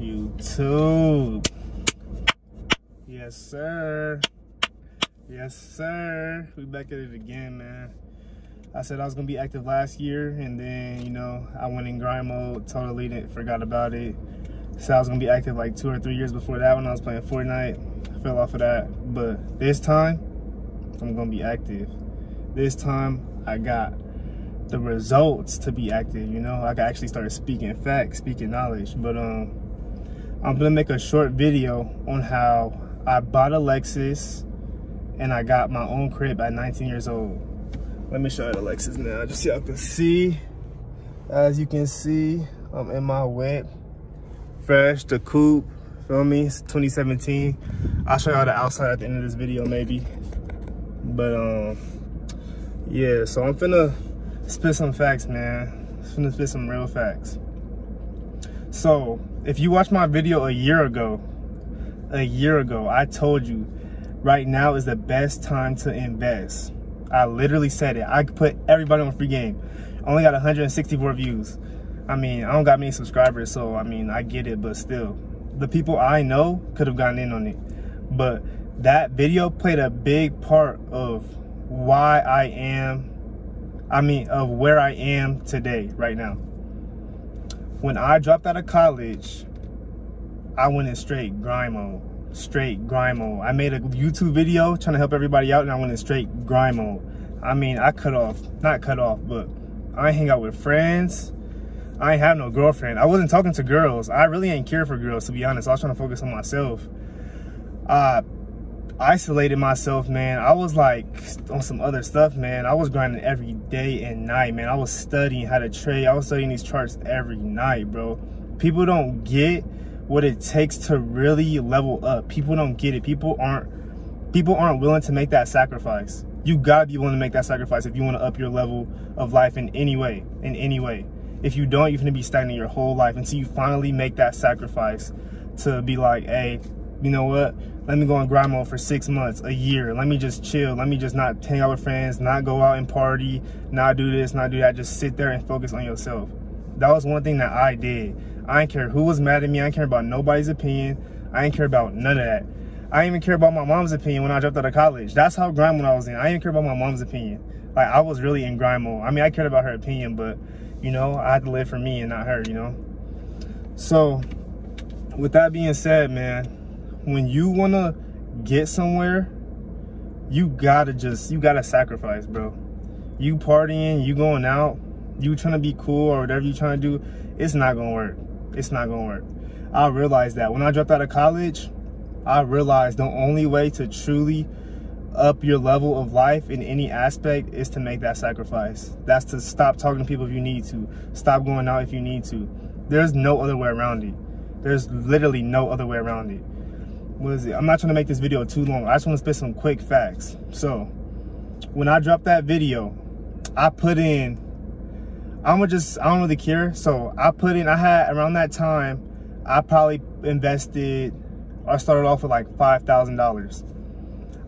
YouTube. Yes, sir. Yes, sir. We back at it again, man. I said I was gonna be active last year, and then you know I went in grind mode, totally didn't forgot about it. So I was gonna be active like two or three years before that when I was playing Fortnite. I fell off of that, but this time I'm gonna be active. This time I got the results to be active. You know, I actually start speaking facts, speaking knowledge. But um, I'm gonna make a short video on how I bought a Lexus and I got my own crib at 19 years old. Let me show you the Lexus now, just so y'all can see. As you can see, I'm in my whip. Fresh, the coupe, feel me? It's 2017. I'll show y'all the outside at the end of this video, maybe. But um, yeah, so I'm finna spit some facts, man. I'm finna spit some real facts. So, if you watched my video a year ago, a year ago, I told you right now is the best time to invest. I literally said it. I put everybody on free game. Only got 164 views. I mean, I don't got many subscribers, so I mean, I get it, but still. The people I know could have gotten in on it. But that video played a big part of why I am, I mean, of where I am today, right now. When I dropped out of college, I went in straight grind mode. Straight grind mode. I made a YouTube video trying to help everybody out and I went in straight grind mode. I mean, I cut off, not cut off, but I hang out with friends. I ain't have no girlfriend. I wasn't talking to girls. I really ain't care for girls, to be honest. I was trying to focus on myself. Uh, isolated myself, man. I was like on some other stuff, man. I was grinding every day and night, man. I was studying how to trade. I was studying these charts every night, bro. People don't get what it takes to really level up. People don't get it. People aren't people aren't willing to make that sacrifice. You gotta be willing to make that sacrifice if you want to up your level of life in any way, in any way. If you don't, you're gonna be stagnant your whole life until you finally make that sacrifice to be like, hey, you know what? Let me go on grind mode for six months, a year. Let me just chill. Let me just not hang out with friends, not go out and party, not do this, not do that. Just sit there and focus on yourself. That was one thing that I did. I didn't care who was mad at me. I didn't care about nobody's opinion. I didn't care about none of that. I didn't even care about my mom's opinion when I dropped out of college. That's how grind mode I was in. I didn't care about my mom's opinion. Like I was really in grind mode. I mean, I cared about her opinion, but you know, I had to live for me and not her, you know? So with that being said, man, when you want to get somewhere, you gotta just, you gotta sacrifice, bro. You partying, you going out, you trying to be cool or whatever you trying to do, it's not gonna work. It's not gonna work. I realized that when I dropped out of college, I realized the only way to truly up your level of life in any aspect is to make that sacrifice. That's to stop talking to people if you need to. Stop going out if you need to. There's no other way around it. There's literally no other way around it what is it? I'm not trying to make this video too long. I just want to spit some quick facts. So, when I dropped that video, I put in, I'm gonna just, I don't really care. So, I put in, I had around that time, I probably invested, I started off with like $5,000.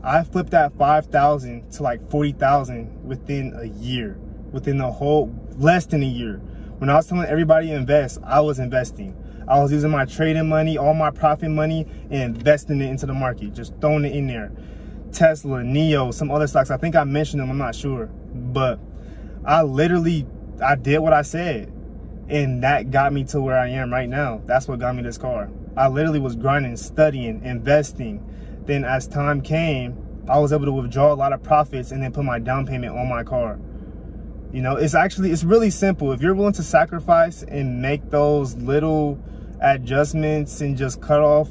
I flipped that 5,000 to like 40,000 within a year, within the whole, less than a year. When I was telling everybody invest, I was investing. I was using my trading money, all my profit money, and investing it into the market, just throwing it in there. Tesla, NIO, some other stocks. I think I mentioned them, I'm not sure. But I literally, I did what I said. And that got me to where I am right now. That's what got me this car. I literally was grinding, studying, investing. Then as time came, I was able to withdraw a lot of profits and then put my down payment on my car. You know, it's actually, it's really simple. If you're willing to sacrifice and make those little adjustments and just cut off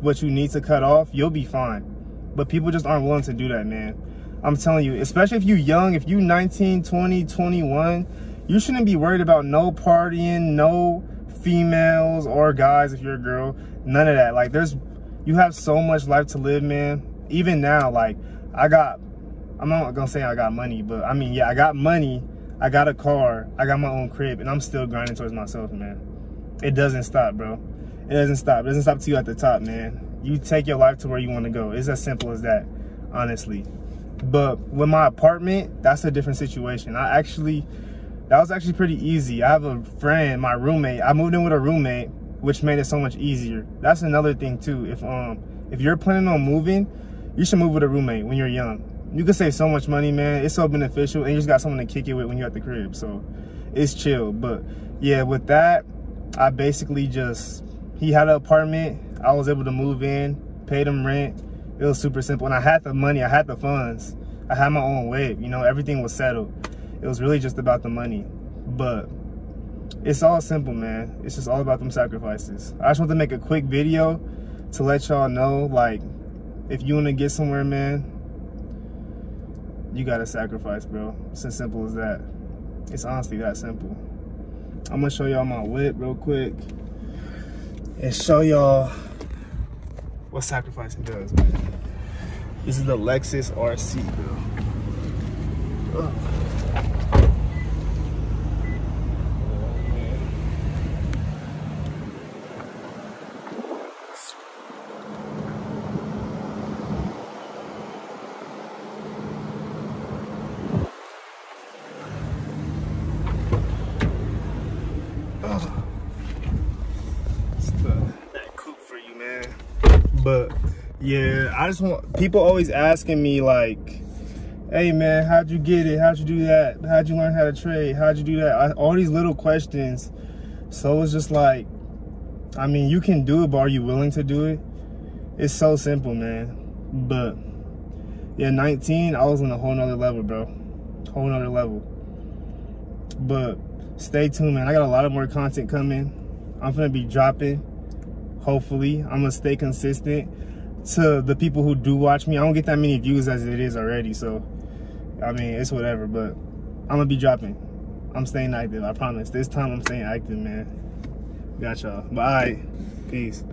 what you need to cut off, you'll be fine. But people just aren't willing to do that, man. I'm telling you, especially if you're young, if you're 19, 20, 21, you shouldn't be worried about no partying, no females or guys if you're a girl, none of that. Like there's, you have so much life to live, man. Even now, like I got, I'm not gonna say I got money, but I mean, yeah, I got money I got a car, I got my own crib, and I'm still grinding towards myself, man. It doesn't stop, bro. It doesn't stop. It doesn't stop to you at the top, man. You take your life to where you want to go. It's as simple as that, honestly. But with my apartment, that's a different situation. I actually, that was actually pretty easy. I have a friend, my roommate. I moved in with a roommate, which made it so much easier. That's another thing too. If um if you're planning on moving, you should move with a roommate when you're young. You can save so much money, man. It's so beneficial, and you just got someone to kick it with when you're at the crib. So it's chill. But yeah, with that, I basically just he had an apartment. I was able to move in, paid him rent. It was super simple, and I had the money. I had the funds. I had my own whip. You know, everything was settled. It was really just about the money. But it's all simple, man. It's just all about them sacrifices. I just want to make a quick video to let y'all know, like, if you want to get somewhere, man, you got to sacrifice, bro. It's as simple as that. It's honestly that simple. I'm to show y'all my whip real quick and show y'all what sacrificing does, man. This is the Lexus RC, bro. Ugh. But yeah, I just want people always asking me like, hey man, how'd you get it? How'd you do that? How'd you learn how to trade? How'd you do that? I, all these little questions. So it's just like, I mean, you can do it, but are you willing to do it? It's so simple, man. But yeah, 19, I was on a whole nother level, bro. Whole nother level. But stay tuned, man. I got a lot of more content coming. I'm gonna be dropping hopefully i'm gonna stay consistent to the people who do watch me i don't get that many views as it is already so i mean it's whatever but i'm gonna be dropping. I'm staying active i promise. This time i'm staying active man. Got y'all. Bye. Peace